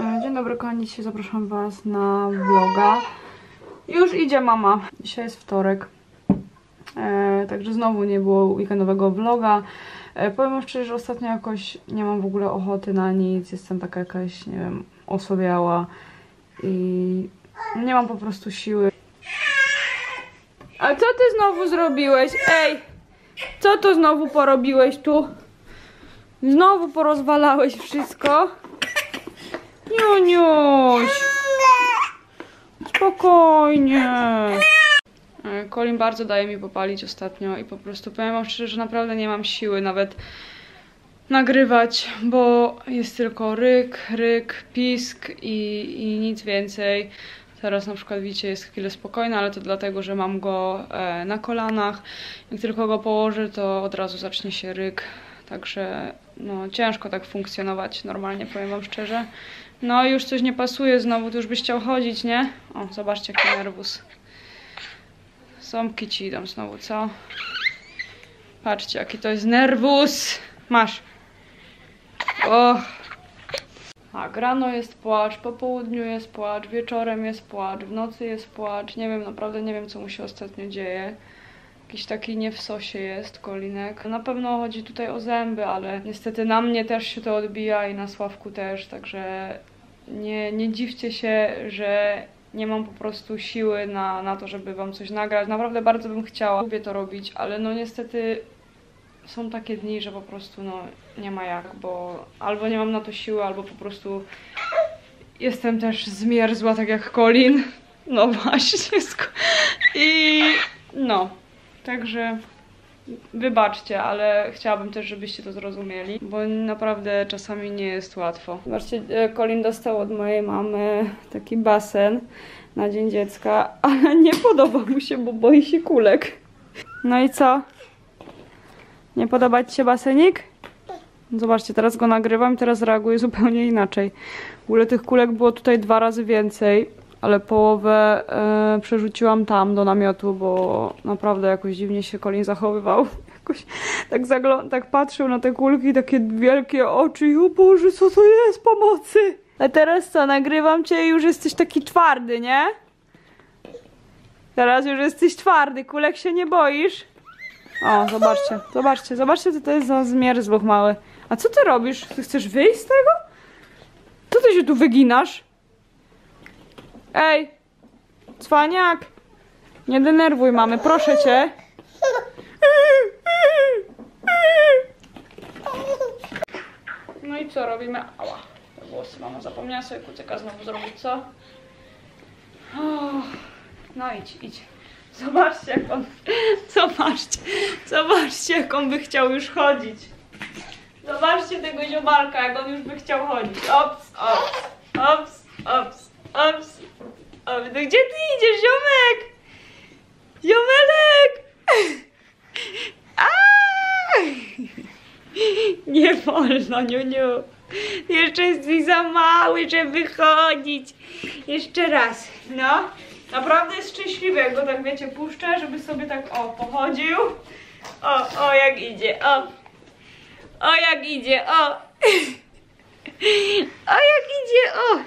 E, Dzień dobry kochani, dzisiaj zapraszam was na vloga. Już idzie mama. Dzisiaj jest wtorek. E, także znowu nie było weekendowego vloga. E, powiem wam szczerze, że ostatnio jakoś nie mam w ogóle ochoty na nic. Jestem taka jakaś, nie wiem, osobiała. I nie mam po prostu siły. A co ty znowu zrobiłeś? Ej! Co to znowu porobiłeś tu? Znowu porozwalałeś wszystko? Spokojnie. E, Colin bardzo daje mi popalić ostatnio i po prostu powiem wam szczerze, że naprawdę nie mam siły nawet nagrywać, bo jest tylko ryk, ryk, pisk i, i nic więcej. Teraz na przykład widzicie jest chwilę spokojna, ale to dlatego, że mam go e, na kolanach. Jak tylko go położę, to od razu zacznie się ryk. Także no, ciężko tak funkcjonować normalnie, powiem wam szczerze. No już coś nie pasuje znowu, to już byś chciał chodzić, nie? O, zobaczcie jaki nerwus. Ząbki ci idą znowu, co? Patrzcie jaki to jest nerwus. Masz. Och. Tak, rano jest płacz, po południu jest płacz, wieczorem jest płacz, w nocy jest płacz. Nie wiem, naprawdę nie wiem, co mu się ostatnio dzieje. Jakiś taki nie w sosie jest kolinek. Na pewno chodzi tutaj o zęby, ale niestety na mnie też się to odbija i na Sławku też, także nie, nie dziwcie się, że nie mam po prostu siły na, na to, żeby wam coś nagrać. Naprawdę bardzo bym chciała, lubię to robić, ale no niestety są takie dni, że po prostu no nie ma jak, bo albo nie mam na to siły, albo po prostu jestem też zmierzła, tak jak Colin. No właśnie. I no, także wybaczcie, ale chciałabym też, żebyście to zrozumieli, bo naprawdę czasami nie jest łatwo. Zobaczcie, e, Colin dostał od mojej mamy taki basen na Dzień Dziecka, ale nie podoba mu się, bo boi się kulek. No i co? Nie podoba Ci się basenik? Zobaczcie, teraz go nagrywam i teraz reaguje zupełnie inaczej. W ogóle tych kulek było tutaj dwa razy więcej, ale połowę e, przerzuciłam tam do namiotu, bo naprawdę jakoś dziwnie się Colin zachowywał. Jakoś tak, tak patrzył na te kulki, takie wielkie oczy i o Boże, co to jest, pomocy! A teraz co, nagrywam Cię i już jesteś taki twardy, nie? Teraz już jesteś twardy, kulek się nie boisz? O, zobaczcie, zobaczcie, zobaczcie, co to jest za zmierzluch mały. A co ty robisz? Ty chcesz wyjść z tego? Co ty się tu wyginasz? Ej, cwaniak, nie denerwuj mamy, proszę cię. No i co robimy? Ała, te włosy mama zapomniała sobie kucyka znowu zrobić, co? No idź, idź. Zobaczcie jak on, zobaczcie, zobaczcie jak on by chciał już chodzić. Zobaczcie tego ziomalka, jak on już by chciał chodzić. Ops, ops, ops, ops, ops. Ops. No gdzie ty idziesz, ziomek? Ziomelek! Nie wolno, niuniu. Jeszcze jesteś za mały, żeby chodzić. Jeszcze raz, no. Naprawdę jest szczęśliwy, jak go tak wiecie, puszczę, żeby sobie tak o, pochodził. O, o, jak idzie, o. O, jak idzie, o. O, jak idzie, o.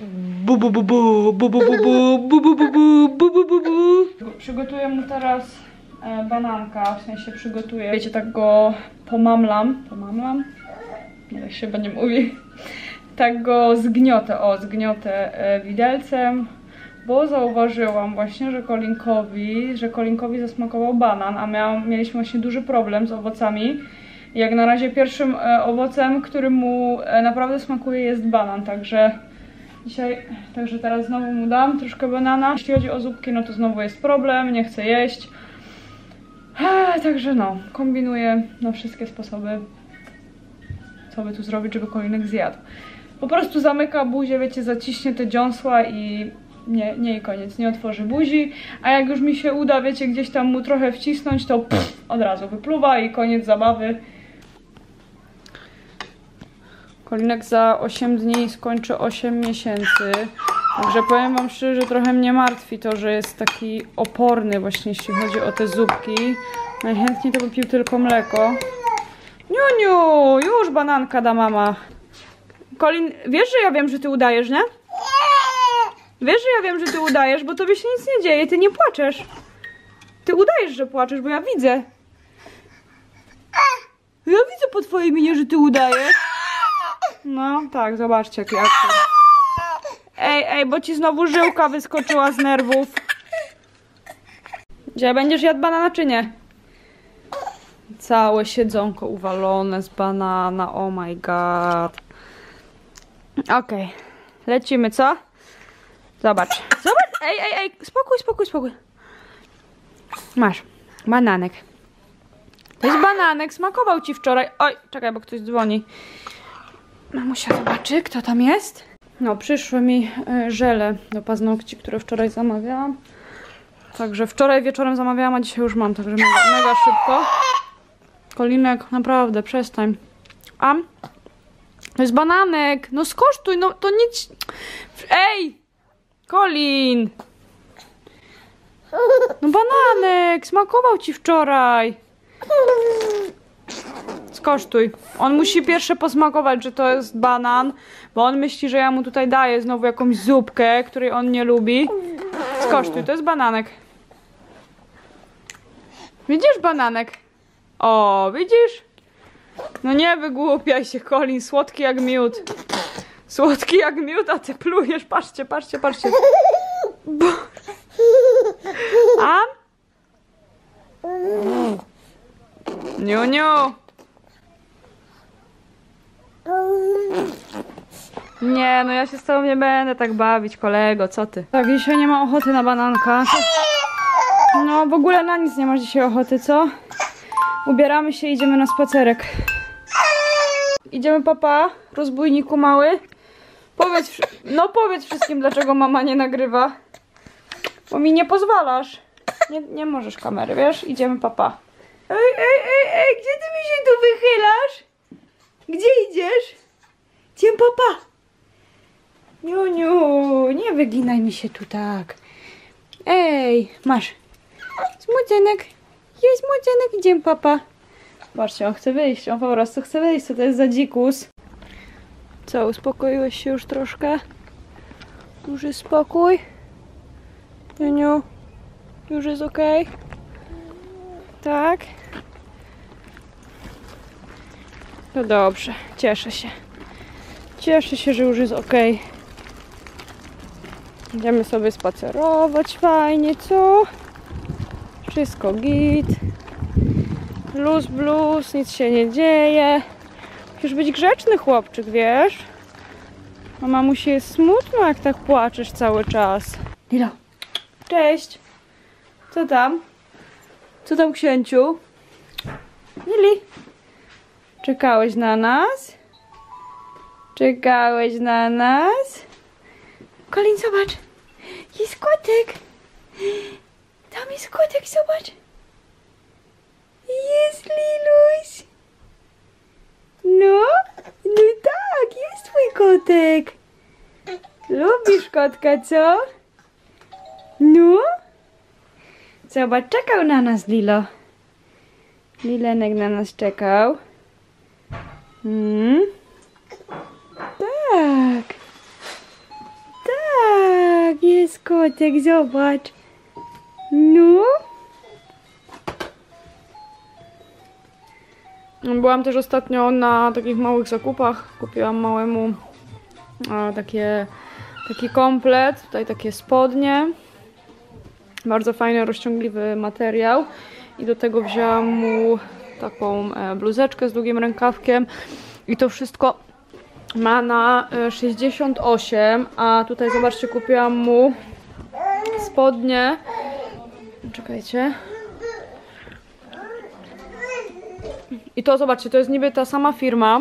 Bu, bu, bu, bu, bu, bu, bu, bu, bu, bu, bu, bu, bu, bu, bu. Przygotuję mu teraz e, bananka, w sensie przygotuję. Wiecie, tak go pomamlam. Pomamlam? Nie tak się nie mówi. Tak go zgniotę, o, zgniotę e, widelcem, bo zauważyłam właśnie, że Kolinkowi, że Kolinkowi zasmakował banan, a mieliśmy właśnie duży problem z owocami. Jak na razie pierwszym e, owocem, który mu e, naprawdę smakuje jest banan, także dzisiaj, także teraz znowu mu dam troszkę banana. Jeśli chodzi o zupki, no to znowu jest problem, nie chce jeść. Także no, kombinuję na wszystkie sposoby, co by tu zrobić, żeby Kolinek zjadł. Po prostu zamyka buzię, wiecie, zaciśnie te dziąsła i nie, nie i koniec, nie otworzy buzi, a jak już mi się uda, wiecie, gdzieś tam mu trochę wcisnąć, to pff, od razu wypluwa i koniec zabawy. Kolinek za 8 dni skończy 8 miesięcy, także powiem wam szczerze, że trochę mnie martwi to, że jest taki oporny właśnie, jeśli chodzi o te zupki. Najchętniej to by pił tylko mleko. Niuniu, już bananka da mama. Colin, wiesz, że ja wiem, że ty udajesz, nie? Wiesz, że ja wiem, że ty udajesz, bo tobie się nic nie dzieje, ty nie płaczesz. Ty udajesz, że płaczesz, bo ja widzę. Ja widzę po twojej minie, że ty udajesz. No, tak, zobaczcie, jaki. Ej, ej, bo ci znowu żyłka wyskoczyła z nerwów. Gdzie będziesz jadł banana, czy nie? Całe siedzonko uwalone z banana, oh my god. Okej, lecimy, co? Zobacz, zobacz, ej, ej, ej, spokój, spokój, spokój. Masz, bananek. To jest bananek, smakował ci wczoraj. Oj, czekaj, bo ktoś dzwoni. Mamusia zobaczy, kto tam jest. No, przyszły mi e, żele do paznokci, które wczoraj zamawiałam. Także wczoraj wieczorem zamawiałam, a dzisiaj już mam, także mega, mega szybko. Kolinek, naprawdę, przestań. A? To jest bananek! No skosztuj, no to nic... Ej! Kolin! No bananek! Smakował ci wczoraj! Skosztuj. On musi pierwsze posmakować, że to jest banan, bo on myśli, że ja mu tutaj daję znowu jakąś zupkę, której on nie lubi. Skosztuj, to jest bananek. Widzisz bananek? O, widzisz? No nie wygłupiaj się, Colin, słodki jak miód. Słodki jak miód, a ty plujesz. Patrzcie, patrzcie, patrzcie. Bo... A? Niu, niu. Nie, no ja się z tobą nie będę tak bawić, kolego, co ty? Tak, dzisiaj nie ma ochoty na bananka. No, w ogóle na nic nie masz dzisiaj ochoty, co? Ubieramy się i idziemy na spacerek. Idziemy, papa, rozbójniku mały. Powiedz, no powiedz wszystkim, dlaczego mama nie nagrywa. Bo mi nie pozwalasz. Nie, nie możesz kamery, wiesz? Idziemy, papa. Ej, ej, ej, ej, gdzie ty mi się tu wychylasz? Gdzie idziesz? Idziemy, papa. Niuniu, nie wyginaj mi się tu tak. Ej, masz. Smucenek. Jest smucenek, idziemy, papa. Patrzcie, on chce wyjść, on po prostu chce wyjść, co to jest za dzikus. Co, uspokoiłeś się już troszkę? Duży spokój? Niuniu, już jest ok? Tak? No dobrze, cieszę się. Cieszę się, że już jest ok. Idziemy sobie spacerować fajnie, co? Wszystko git. Luz blues, nic się nie dzieje. Musisz być grzeczny chłopczyk, wiesz? A mamusi jest smutno, jak tak płaczesz cały czas. Lilo, cześć. Co tam? Co tam, księciu? Lili, czekałeś na nas? Czekałeś na nas? Kolin, zobacz. Jest kotek. Tam jest kotek, zobacz. Jest Liluś. No, no tak, jest twój kotek. Lubisz kotka, co? No? Zobacz, czekał na nas Lilo. Lilenek na nas czekał. Hmm? Tak. Tak, jest kotek, zobacz. No? Byłam też ostatnio na takich małych zakupach. Kupiłam małemu takie, taki komplet, tutaj takie spodnie. Bardzo fajny, rozciągliwy materiał. I do tego wzięłam mu taką e, bluzeczkę z długim rękawkiem. I to wszystko ma na e, 68, a tutaj zobaczcie, kupiłam mu spodnie. Czekajcie. I to zobaczcie, to jest niby ta sama firma.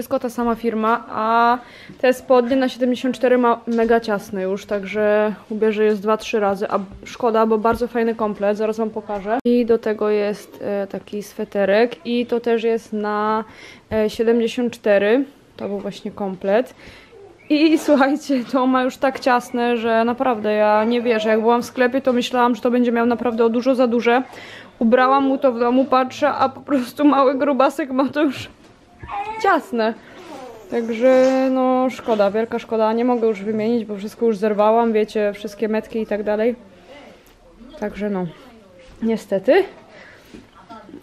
Wszystko ta sama firma, a te spodnie na 74 ma mega ciasne już, także ubierze je z 2-3 razy, a szkoda, bo bardzo fajny komplet, zaraz wam pokażę. I do tego jest e, taki sweterek i to też jest na e, 74, to był właśnie komplet. I słuchajcie, to ma już tak ciasne, że naprawdę ja nie wierzę. Jak byłam w sklepie, to myślałam, że to będzie miał naprawdę o dużo za duże. Ubrałam mu to w domu, patrzę, a po prostu mały grubasek ma to już ciasne. Także no szkoda, wielka szkoda. Nie mogę już wymienić, bo wszystko już zerwałam, wiecie, wszystkie metki i tak dalej. Także no, niestety.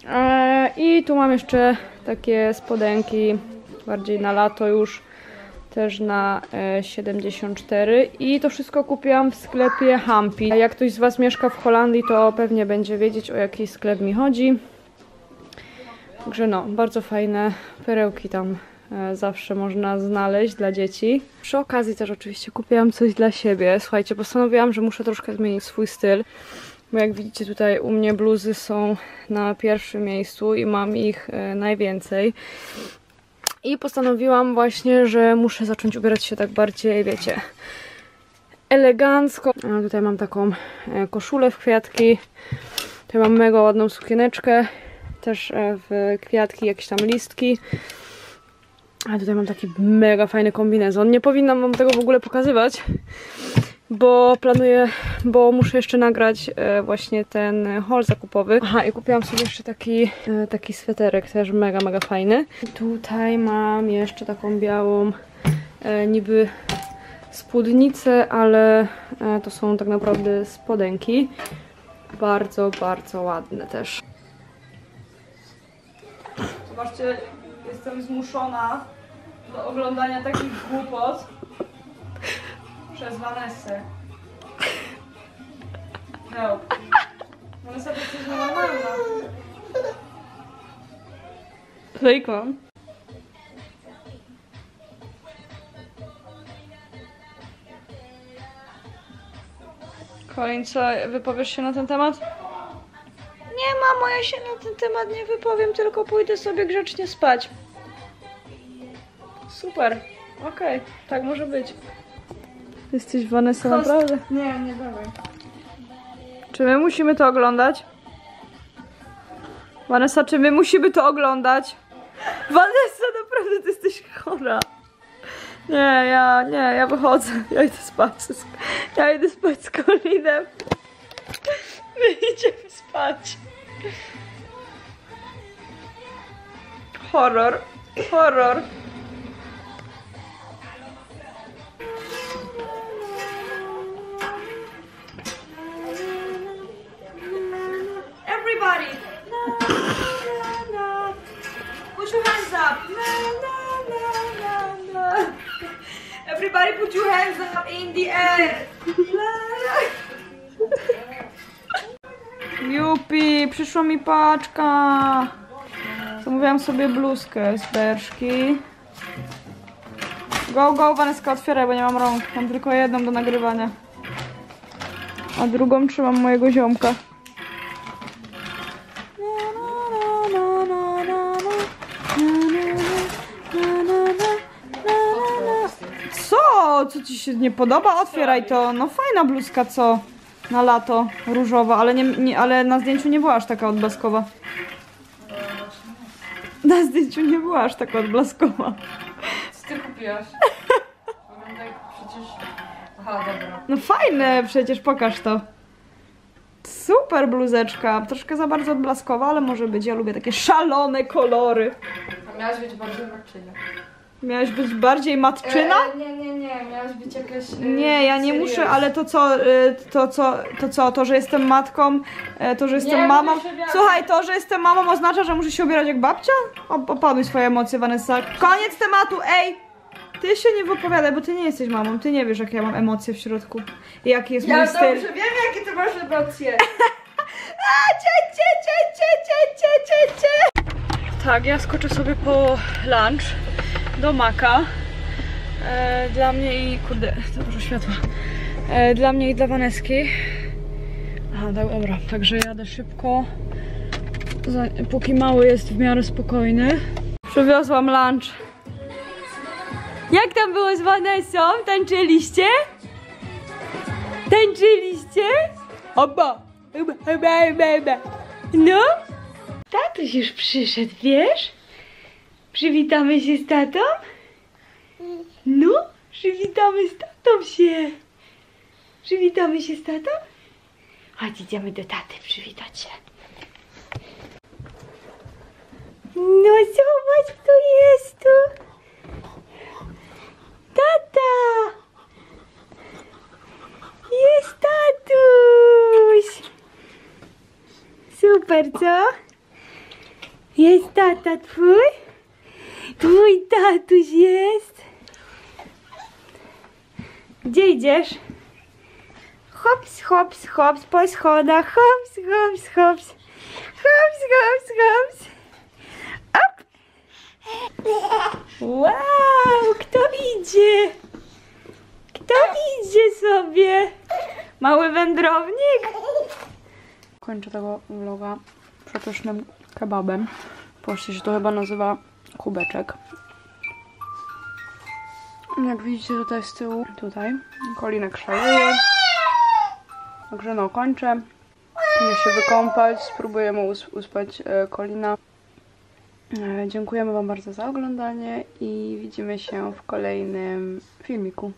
E, I tu mam jeszcze takie spodenki, bardziej na lato już, też na e, 74. I to wszystko kupiłam w sklepie Hampi. Jak ktoś z Was mieszka w Holandii, to pewnie będzie wiedzieć, o jaki sklep mi chodzi. Także no, bardzo fajne perełki tam e, zawsze można znaleźć dla dzieci. Przy okazji też oczywiście kupiłam coś dla siebie. Słuchajcie, postanowiłam, że muszę troszkę zmienić swój styl. Bo jak widzicie tutaj u mnie bluzy są na pierwszym miejscu i mam ich e, najwięcej. I postanowiłam właśnie, że muszę zacząć ubierać się tak bardziej, wiecie, elegancko. A tutaj mam taką e, koszulę w kwiatki. Tutaj mam mega ładną sukieneczkę, też e, w kwiatki, jakieś tam listki. A tutaj mam taki mega fajny kombinezon. Nie powinnam wam tego w ogóle pokazywać, bo planuję, bo muszę jeszcze nagrać e, właśnie ten haul zakupowy. Aha, i kupiłam sobie jeszcze taki, e, taki sweterek, też mega, mega fajny. Tutaj mam jeszcze taką białą niby spódnicę, ale to są tak naprawdę spodenki. Bardzo, bardzo ładne też. Zobaczcie, jestem zmuszona do oglądania takich głupot przez Vanessę. Help. Vanessa, to jesteś nienormalna. One. Colin, co, wypowiesz się na ten temat? Nie, mamo, ja się na ten temat nie wypowiem, tylko pójdę sobie grzecznie spać. Super, okej, tak może być. Jesteś Vanessa naprawdę? Nie, nie dawaj. Czy my musimy to oglądać? Vanessa, czy my musimy to oglądać? Vanessa, naprawdę ty jesteś chora. Nie, ja, nie, ja wychodzę. Ja idę spać. z- Ja idę spać z Colinem. My idziemy spać. Horror. Horror. Everybody. Put your hands up. Everybody put your hands up in the air. Przyszła mi paczka. Zamówiłam sobie bluzkę z Berszki. Go, go, Vaneska, otwieraj, bo nie mam rąk. Mam tylko jedną do nagrywania. A drugą trzymam mojego ziomka. Co? Co ci się nie podoba? Otwieraj to. No fajna bluzka, co? Na lato, różowa, ale, nie, nie, ale na zdjęciu nie była aż taka odblaskowa. Na zdjęciu nie była aż taka odblaskowa. Co ty kupiłaś? Wygląda jak przecież... Aha, dobra. No fajne, przecież pokaż to. Super bluzeczka. Troszkę za bardzo odblaskowa, ale może być. Ja lubię takie szalone kolory. A miałaś być bardziej matczyna. Miałaś być bardziej matczyna? E, nie, nie, nie. Miałaś być jakaś... E, Nie, ja nie serious. muszę, ale to co, y, to co, to co, to, że jestem matką, e, to, że jestem Nie, mamą. Słuchaj, to, że jestem mamą oznacza, że muszę się ubierać jak babcia? O, opanuj swoje emocje, Vanessa. Koniec tematu, ej! Ty się nie wypowiadaj, bo ty nie jesteś mamą, ty nie wiesz, jakie ja mam emocje w środku. I jaki jest Ja mój dobrze styl. wiem, jakie ty masz emocje. A, cie, cie, cie, cie, cie, cie, cie, cie. Tak, ja skoczę sobie po lunch do Maka. E, dla mnie i... kurde, za dużo światła. E, dla mnie i dla Waneski. Aha, dobra, także jadę szybko. Za, póki mały jest w miarę spokojny. Przywiozłam lunch. Jak tam było z Vanessą? Tańczyliście? Tańczyliście? Oba! Oba, oba, oba, oba. No? Tatuś już przyszedł, wiesz? Przywitamy się z tatą? No, przywitamy z tatą się. Przywitamy się z tatą? Chodź, idziemy do taty przywitać się. No zobacz, kto jest tu. Tata! Jest tatuś! Super, co? Jest tata twój? Twój tatuś jest. Gdzie idziesz? Hops, hops, hops, po schodach. Hops, hops, hops. Hops, hops, hops. Op. Wow, kto idzie? Kto idzie sobie? Mały wędrownik? Kończę tego vloga przepysznym kebabem. Patrzcie, się to chyba nazywa kubeczek. Jak widzicie tutaj z tyłu, tutaj kolinek szaluje. Także no, kończę. Idę się wykąpać, spróbujemy us- uspać e, kolina. E, Dziękujemy Wam bardzo za oglądanie i widzimy się w kolejnym filmiku.